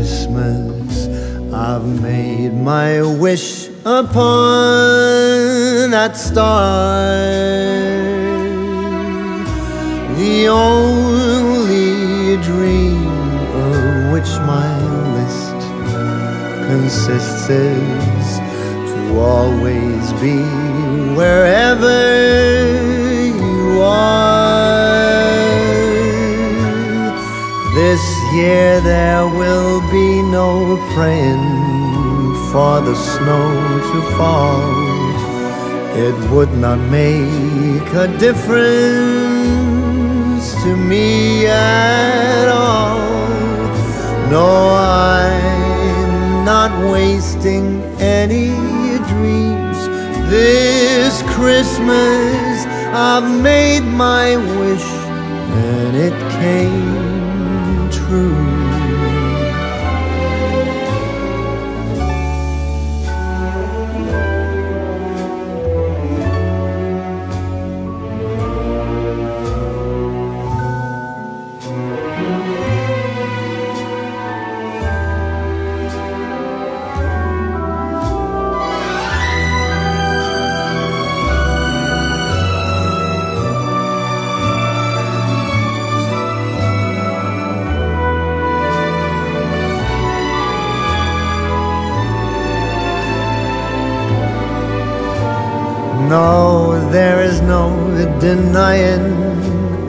Christmas. I've made my wish upon that star. The only dream of which my list consists is to always be wherever year there will be no praying for the snow to fall. It would not make a difference to me at all. No, I'm not wasting any dreams. This Christmas I've made my wish and it came true. No, there is no denying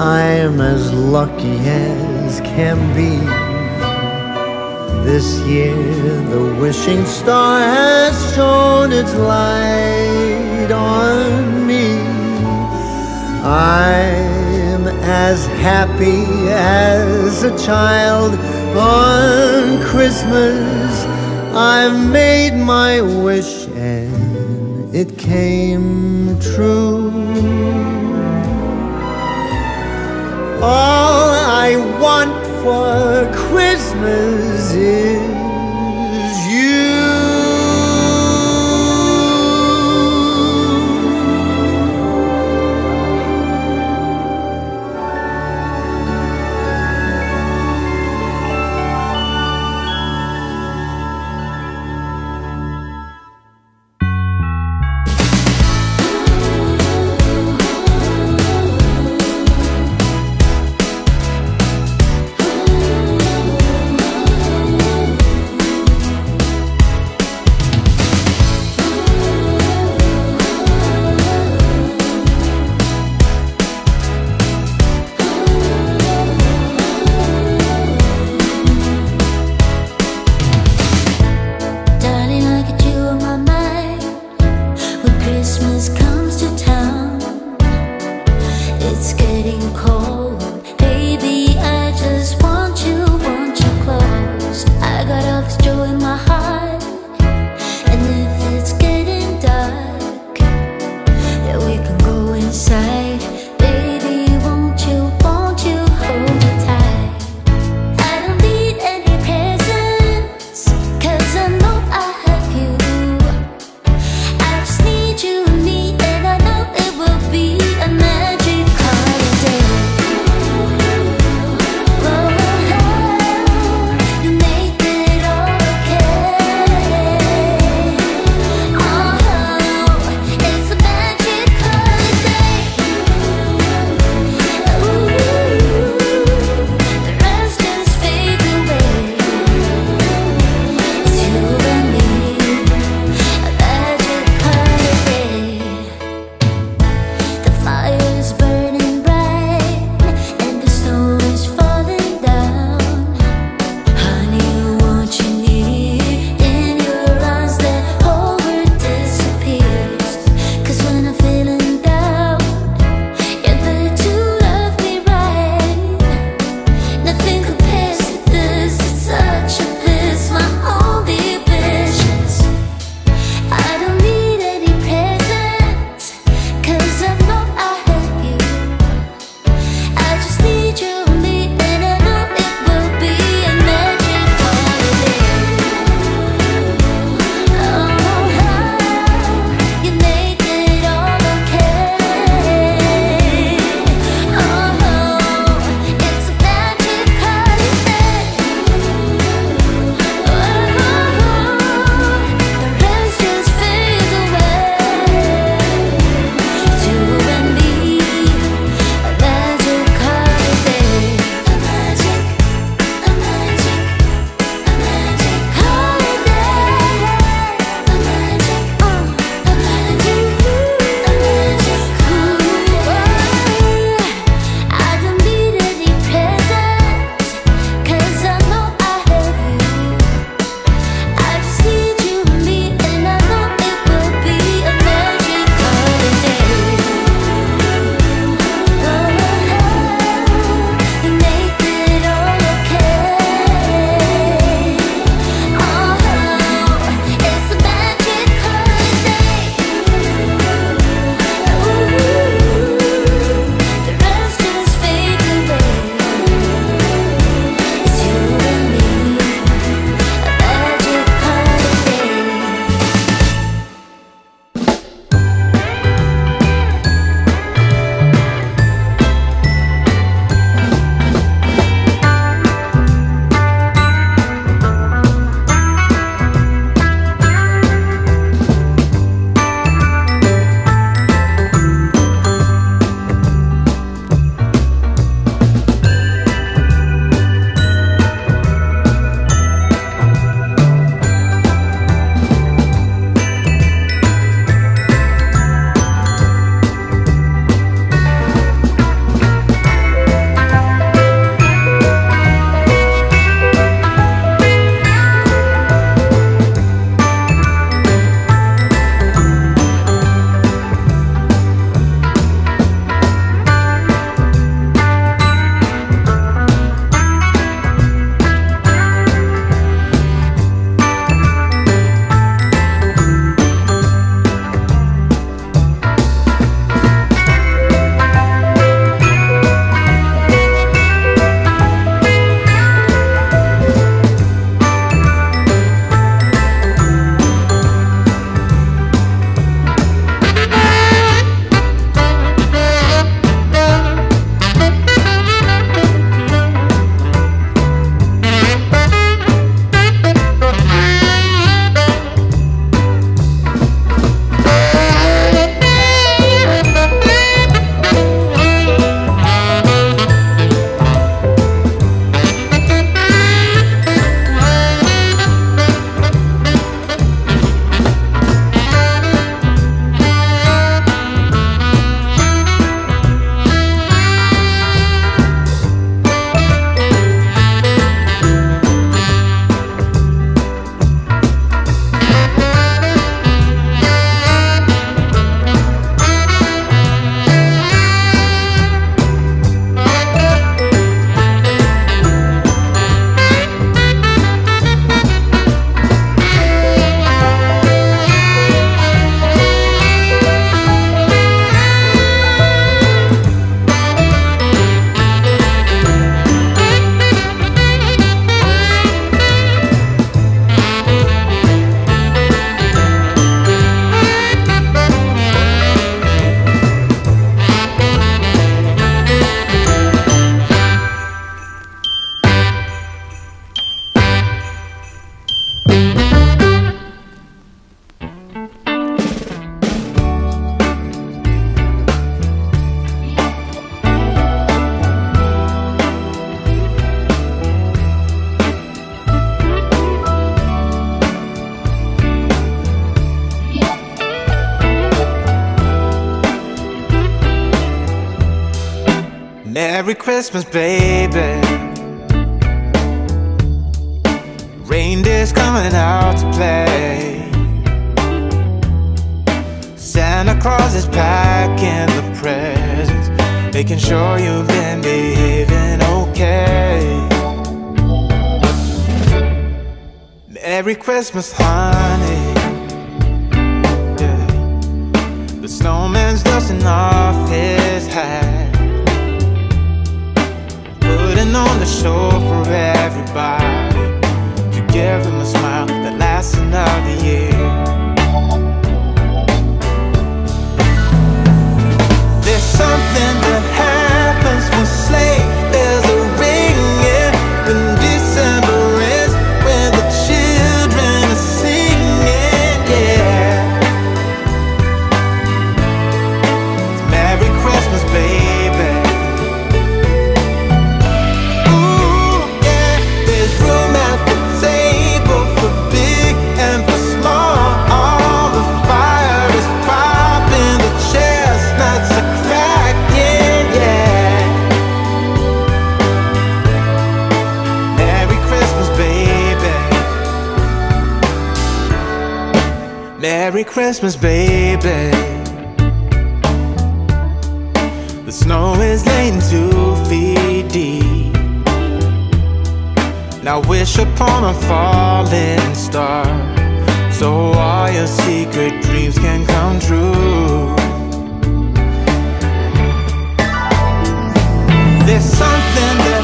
I'm as lucky as can be. This year the wishing star has shone its light on me. I'm as happy as a child on Christmas. I've made my wish and it came true. All I want for Christmas is getting cold, Merry Christmas, baby. Reindeer's coming out to play. Santa Claus is packing the presents, making sure you've been behaving okay. Merry Christmas, honey. Yeah. The snowman's dusting off his hat on the show for everybody to give them a smile that lasts another year. There's something Merry Christmas, baby. The snow is laying two feet deep. Now wish upon a falling star so all your secret dreams can come true. There's something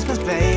Christmas, babe.